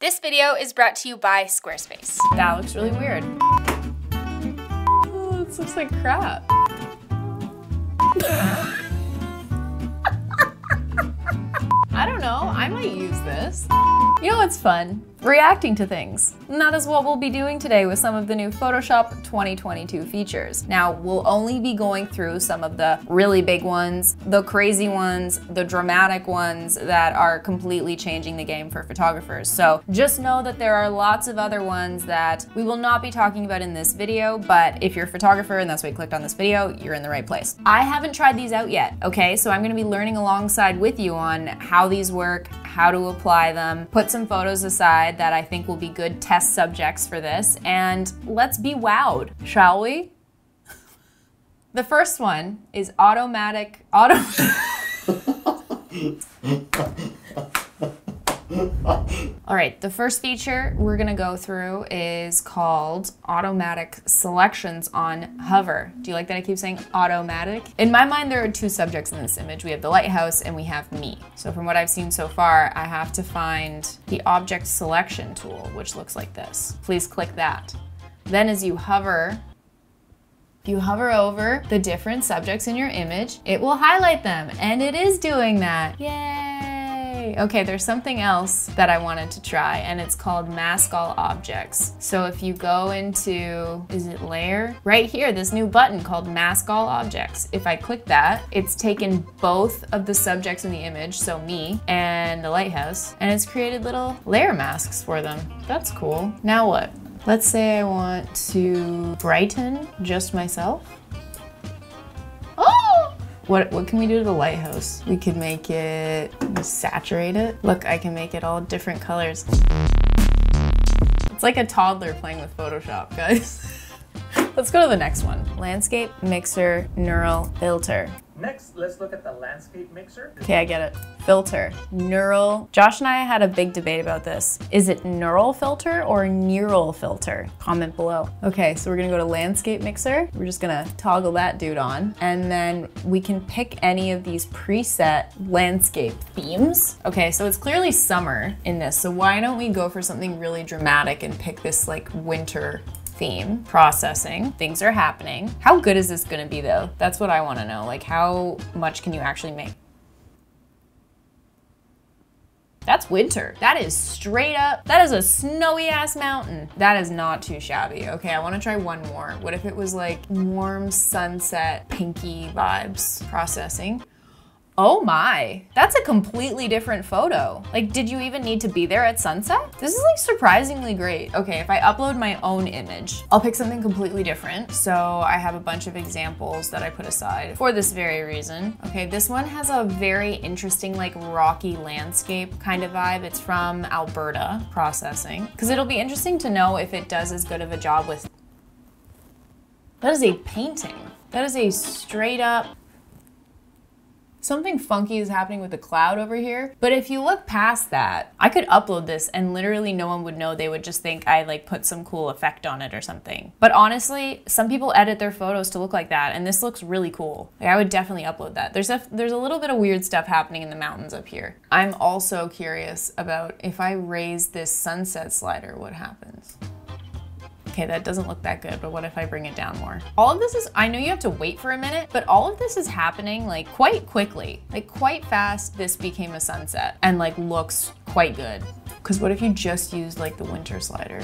This video is brought to you by Squarespace. That looks really weird. Oh, this looks like crap. I don't know, I might use this. You know what's fun? Reacting to things. And that is what we'll be doing today with some of the new Photoshop 2022 features. Now, we'll only be going through some of the really big ones, the crazy ones, the dramatic ones that are completely changing the game for photographers. So just know that there are lots of other ones that we will not be talking about in this video, but if you're a photographer and that's why you clicked on this video, you're in the right place. I haven't tried these out yet, okay? So I'm gonna be learning alongside with you on how these work, how to apply them, put some photos aside that I think will be good test subjects for this, and let's be wowed, shall we? The first one is automatic auto. All right, the first feature we're gonna go through is called automatic selections on hover. Do you like that I keep saying automatic? In my mind, there are two subjects in this image. We have the lighthouse and we have me. So from what I've seen so far, I have to find the object selection tool, which looks like this. Please click that. Then as you hover, you hover over the different subjects in your image, it will highlight them, and it is doing that. Yay! Okay, there's something else that I wanted to try and it's called mask all objects. So if you go into, is it layer? Right here, this new button called mask all objects. If I click that, it's taken both of the subjects in the image, so me and the lighthouse, and it's created little layer masks for them. That's cool. Now what? Let's say I want to brighten just myself. What, what can we do to the lighthouse? We could make it, saturate it. Look, I can make it all different colors. It's like a toddler playing with Photoshop, guys. Let's go to the next one. Landscape Mixer Neural Filter. Next, let's look at the landscape mixer. Okay, I get it. Filter, neural. Josh and I had a big debate about this. Is it neural filter or neural filter? Comment below. Okay, so we're gonna go to landscape mixer. We're just gonna toggle that dude on. And then we can pick any of these preset landscape themes. Okay, so it's clearly summer in this. So why don't we go for something really dramatic and pick this like winter theme, processing, things are happening. How good is this gonna be though? That's what I wanna know. Like how much can you actually make? That's winter. That is straight up, that is a snowy ass mountain. That is not too shabby. Okay, I wanna try one more. What if it was like warm sunset, pinky vibes processing? Oh my, that's a completely different photo. Like, did you even need to be there at sunset? This is like surprisingly great. Okay, if I upload my own image, I'll pick something completely different. So I have a bunch of examples that I put aside for this very reason. Okay, this one has a very interesting like rocky landscape kind of vibe. It's from Alberta processing. Cause it'll be interesting to know if it does as good of a job with that is a painting. That is a straight up something funky is happening with the cloud over here. But if you look past that, I could upload this and literally no one would know. They would just think I like put some cool effect on it or something. But honestly, some people edit their photos to look like that and this looks really cool. Like I would definitely upload that. There's a, there's a little bit of weird stuff happening in the mountains up here. I'm also curious about if I raise this sunset slider, what happens? Okay, that doesn't look that good, but what if I bring it down more? All of this is, I know you have to wait for a minute, but all of this is happening like quite quickly, like quite fast. This became a sunset and like looks quite good. Cause what if you just used like the winter slider?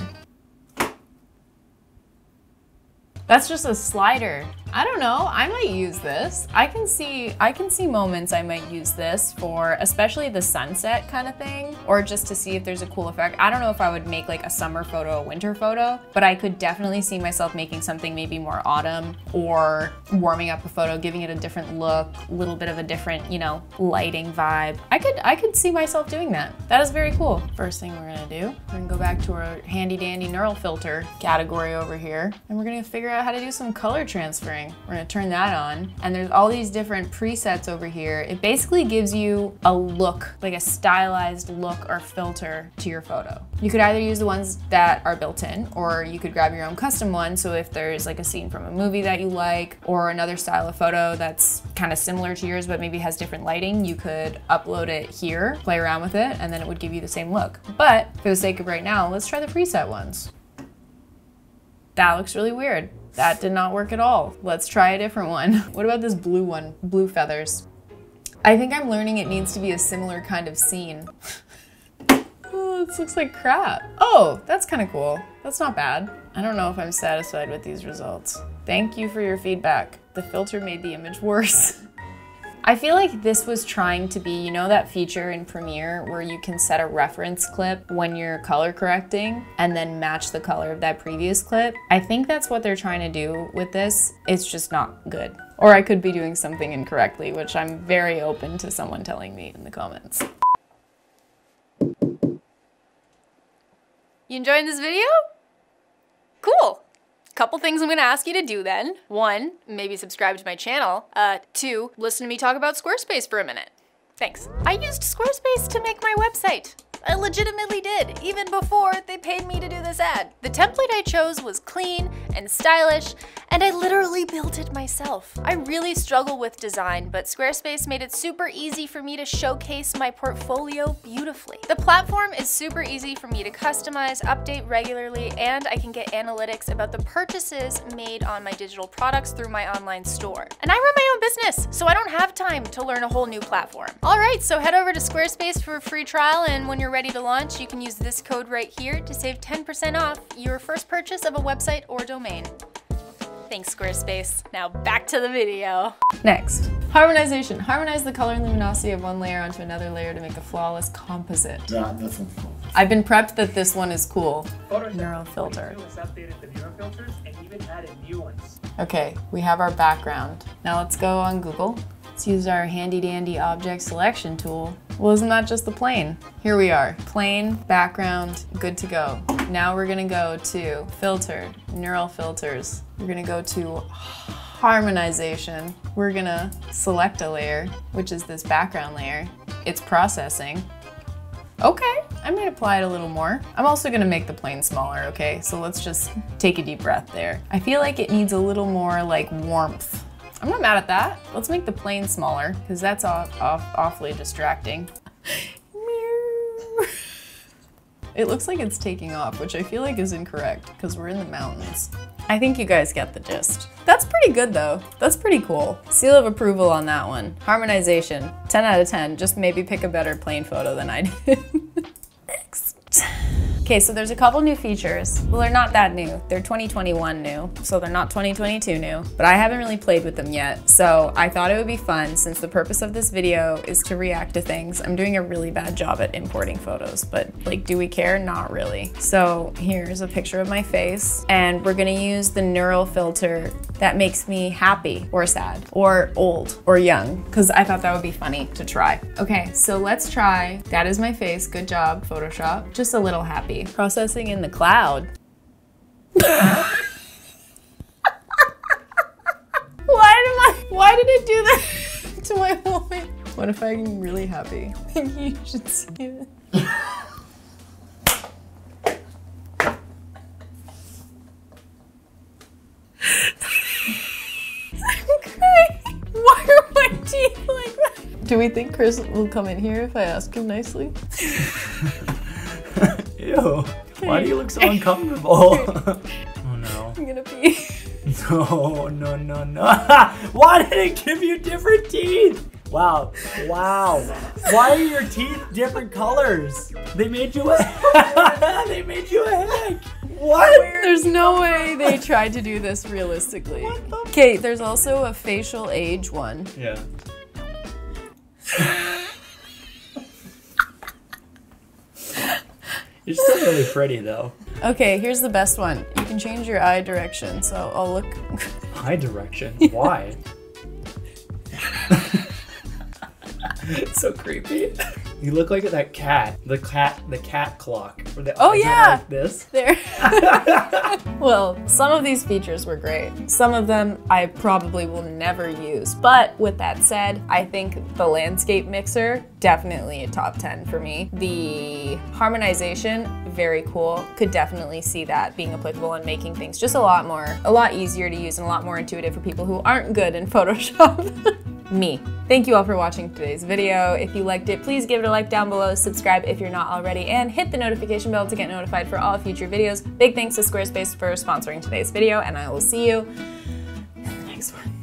That's just a slider. I don't know, I might use this. I can see I can see moments I might use this for especially the sunset kind of thing or just to see if there's a cool effect. I don't know if I would make like a summer photo, a winter photo, but I could definitely see myself making something maybe more autumn or warming up a photo, giving it a different look, a little bit of a different, you know, lighting vibe. I could I could see myself doing that. That is very cool. First thing we're gonna do, we're gonna go back to our handy dandy neural filter category over here and we're gonna figure out how to do some color transferring. We're gonna turn that on. And there's all these different presets over here. It basically gives you a look, like a stylized look or filter to your photo. You could either use the ones that are built in, or you could grab your own custom one. So if there's like a scene from a movie that you like, or another style of photo that's kind of similar to yours, but maybe has different lighting, you could upload it here, play around with it, and then it would give you the same look. But for the sake of right now, let's try the preset ones. That looks really weird. That did not work at all. Let's try a different one. What about this blue one? Blue feathers. I think I'm learning it needs to be a similar kind of scene. this looks like crap. Oh, that's kind of cool. That's not bad. I don't know if I'm satisfied with these results. Thank you for your feedback. The filter made the image worse. I feel like this was trying to be, you know, that feature in Premiere where you can set a reference clip when you're color correcting and then match the color of that previous clip. I think that's what they're trying to do with this. It's just not good. Or I could be doing something incorrectly, which I'm very open to someone telling me in the comments. You enjoying this video? Cool. Couple things I'm gonna ask you to do then. One, maybe subscribe to my channel. Uh, two, listen to me talk about Squarespace for a minute. Thanks. I used Squarespace to make my website. I legitimately did, even before they paid me to do this ad. The template I chose was clean and stylish, and I literally built it myself. I really struggle with design, but Squarespace made it super easy for me to showcase my portfolio beautifully. The platform is super easy for me to customize, update regularly, and I can get analytics about the purchases made on my digital products through my online store. And I run my own business, so I don't have time to learn a whole new platform. All right, so head over to Squarespace for a free trial, and when you're ready to launch, you can use this code right here to save 10% off your first purchase of a website or domain. Thanks, Squarespace. Now back to the video. Next, harmonization. Harmonize the color and luminosity of one layer onto another layer to make a flawless composite. That, that's. I've been prepped that this one is cool. Photoshop Neural filter. 22 has updated the neural filters and even added new ones. Okay, we have our background. Now let's go on Google. Let's use our handy dandy object selection tool. Well, isn't that just the plane? Here we are, plane, background, good to go. Now we're gonna go to filter, neural filters. We're gonna go to harmonization. We're gonna select a layer, which is this background layer. It's processing. Okay, I might apply it a little more. I'm also gonna make the plane smaller, okay? So let's just take a deep breath there. I feel like it needs a little more like warmth. I'm not mad at that. Let's make the plane smaller, because that's off, off, awfully distracting. It looks like it's taking off, which I feel like is incorrect, because we're in the mountains. I think you guys get the gist. That's pretty good though. That's pretty cool. Seal of approval on that one. Harmonization, 10 out of 10. Just maybe pick a better plane photo than I did. Okay, so there's a couple new features. Well, they're not that new. They're 2021 new, so they're not 2022 new, but I haven't really played with them yet. So I thought it would be fun since the purpose of this video is to react to things. I'm doing a really bad job at importing photos, but like, do we care? Not really. So here's a picture of my face, and we're gonna use the neural filter that makes me happy or sad or old or young, because I thought that would be funny to try. Okay, so let's try. That is my face. Good job, Photoshop. Just a little happy. Processing in the cloud. Why did my why did it do that to my woman? What if I'm really happy? Think you should see it. I'm crying. Why are my teeth like that? Do we think Chris will come in here if I ask him nicely? Ew. Why do you look so uncomfortable? oh no. I'm gonna pee. No, no, no, no. Why did it give you different teeth? Wow. Wow. Why are your teeth different colors? They made you a They made you a heck. What? There's no way they tried to do this realistically. Okay, there's also a facial age one. Yeah. You're still really pretty though. Okay, here's the best one. You can change your eye direction, so I'll look. Eye direction. Why? it's so creepy. You look like that cat. The cat the cat clock. The Oh, yeah. like this. There. well, some of these features were great. Some of them I probably will never use. But with that said, I think the landscape mixer, definitely a top 10 for me. The harmonization, very cool. Could definitely see that being applicable and making things just a lot more, a lot easier to use and a lot more intuitive for people who aren't good in Photoshop. Me. Thank you all for watching today's video. If you liked it, please give it a like down below, subscribe if you're not already, and hit the notification bell to get notified for all future videos. Big thanks to Squarespace for sponsoring today's video, and I will see you in the next one.